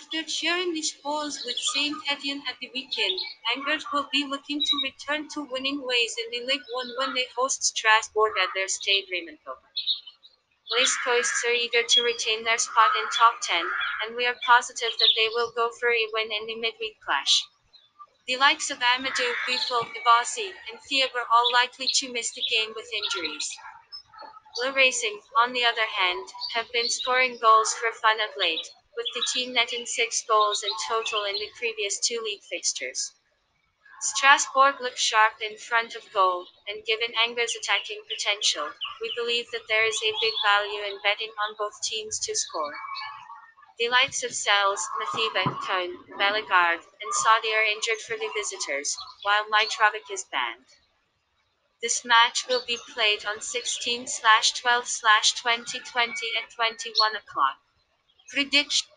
After cheering the Spurs with Saint Etienne at the weekend, Angers will be looking to return to winning ways in the Ligue 1 when they host Strasbourg at their Stade Raymond Kopa. Les Scoïstes are eager to retain their spot in top 10, and we are positive that they will go for a win in the midweek clash. The likes of Amadou, Boufal, Ibasi, and Thioub are all likely to miss the game with injuries. Le Racing, on the other hand, have been scoring goals for fun of late, with the team netting six goals in total in the previous two league fixtures. Strasbourg looks sharp in front of goal, and given Angers' attacking potential, we believe that there is a big value in betting on both teams to score. The likes of Sels, Mothiba, Cone, Bellegarde, and Saudi are injured for the visitors, while Mitrovic is banned. This match will be played on 16 12 2020 at 21 o'clock. Prediction